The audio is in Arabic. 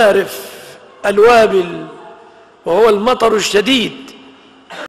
عارف الوابل وهو المطر الشديد.